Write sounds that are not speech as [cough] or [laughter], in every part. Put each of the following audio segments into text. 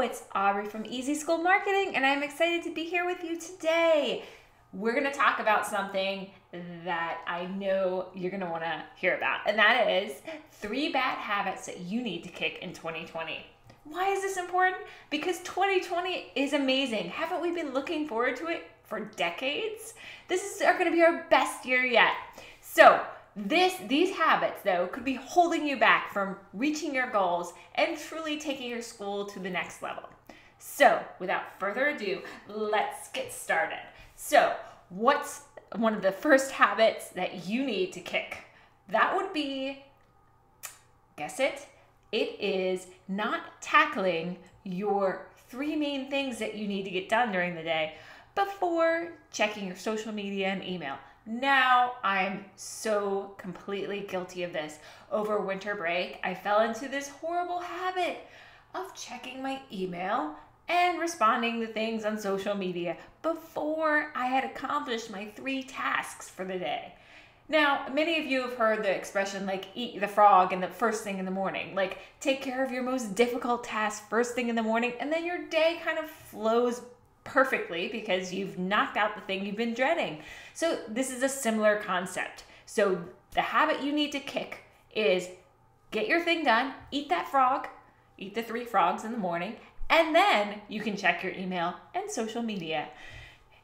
it's Aubrey from Easy School Marketing, and I'm excited to be here with you today. We're going to talk about something that I know you're going to want to hear about, and that is three bad habits that you need to kick in 2020. Why is this important? Because 2020 is amazing. Haven't we been looking forward to it for decades? This is going to be our best year yet. So, this these habits though could be holding you back from reaching your goals and truly taking your school to the next level. So, without further ado, let's get started. So, what's one of the first habits that you need to kick? That would be guess it. It is not tackling your three main things that you need to get done during the day before checking your social media and email. Now I'm so completely guilty of this. Over winter break, I fell into this horrible habit of checking my email and responding to things on social media before I had accomplished my three tasks for the day. Now, many of you have heard the expression like eat the frog in the first thing in the morning. Like take care of your most difficult task first thing in the morning and then your day kind of flows perfectly because you've knocked out the thing you've been dreading. So, this is a similar concept. So, the habit you need to kick is get your thing done, eat that frog, eat the three frogs in the morning, and then you can check your email and social media.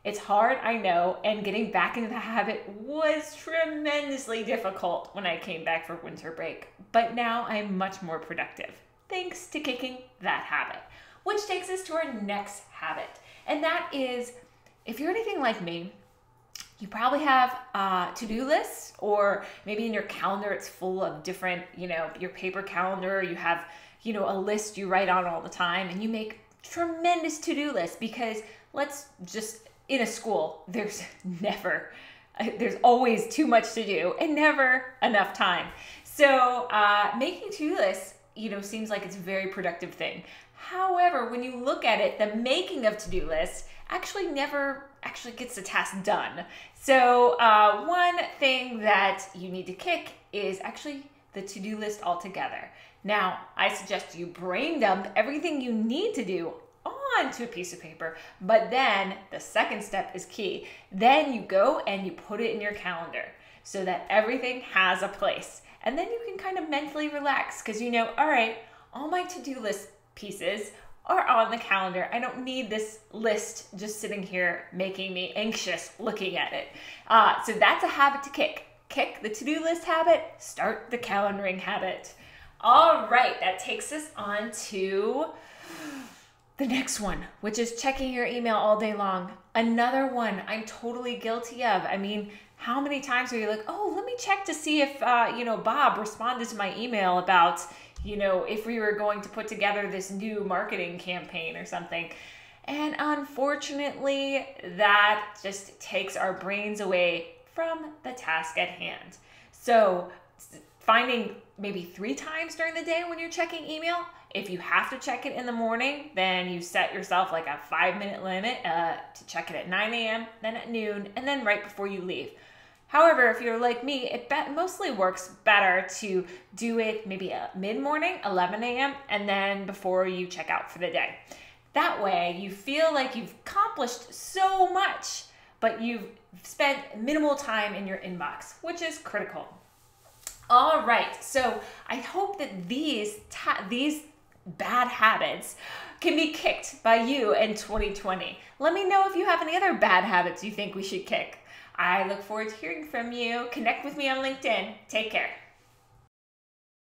It's hard, I know, and getting back into the habit was tremendously difficult when I came back for winter break. But now I'm much more productive thanks to kicking that habit. Which takes us to our next habit, and that is if you're anything like me, you probably have uh, to-do lists or maybe in your calendar it's full of different you know your paper calendar you have you know a list you write on all the time and you make tremendous to-do lists because let's just in a school there's [laughs] never there's always too much to do and never enough time. So uh, making to-do lists you know seems like it's a very productive thing However, when you look at it, the making of to-do lists actually never actually gets the task done. So uh, one thing that you need to kick is actually the to-do list altogether. Now, I suggest you brain dump everything you need to do onto a piece of paper, but then the second step is key. Then you go and you put it in your calendar so that everything has a place. And then you can kind of mentally relax because you know, all right, all my to-do list pieces are on the calendar. I don't need this list just sitting here making me anxious looking at it. Uh, so that's a habit to kick. Kick the to do list habit, start the calendaring habit. All right, that takes us on to the next one, which is checking your email all day long. Another one I'm totally guilty of. I mean, how many times are you like, oh, check to see if, uh, you know, Bob responded to my email about, you know, if we were going to put together this new marketing campaign or something. And unfortunately, that just takes our brains away from the task at hand. So, finding maybe three times during the day when you're checking email. If you have to check it in the morning, then you set yourself like a five minute limit uh, to check it at 9 a.m., then at noon, and then right before you leave. However, if you're like me, it mostly works better to do it maybe uh, mid morning, 11 a.m., and then before you check out for the day. That way, you feel like you've accomplished so much, but you've spent minimal time in your inbox, which is critical. All right, so I hope that these these bad habits can be kicked by you in 2020. Let me know if you have any other bad habits you think we should kick. I look forward to hearing from you. Connect with me on LinkedIn. Take care.